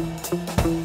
Música